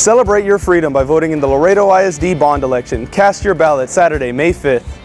Celebrate your freedom by voting in the Laredo ISD bond election. Cast your ballot Saturday, May 5th.